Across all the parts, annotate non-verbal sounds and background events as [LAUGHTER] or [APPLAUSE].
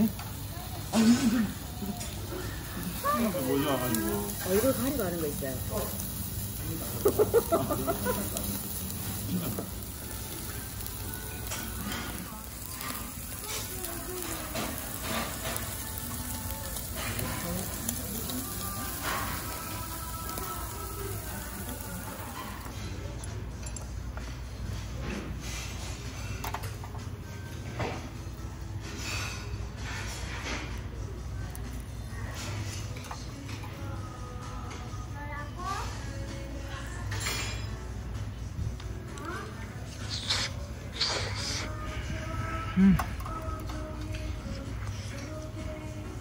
예? 아, 이거, 이거. 뭐냐, 가지고. 얼굴 가리고 하는 거 있어요. [LAUGHS]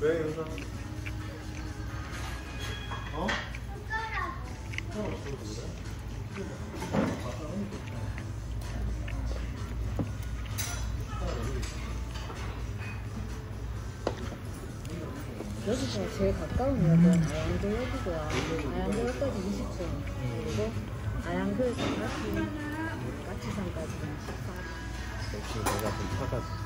왜 영상? 어? 여기서 제일 가까운 역은 아양교역이고요. 아양교역까지 20분. 그리고 아양교에서 까치, 까치산까지 는 14분.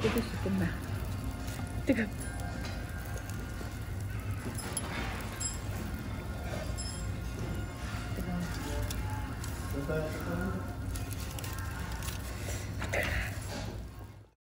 这个是真的这个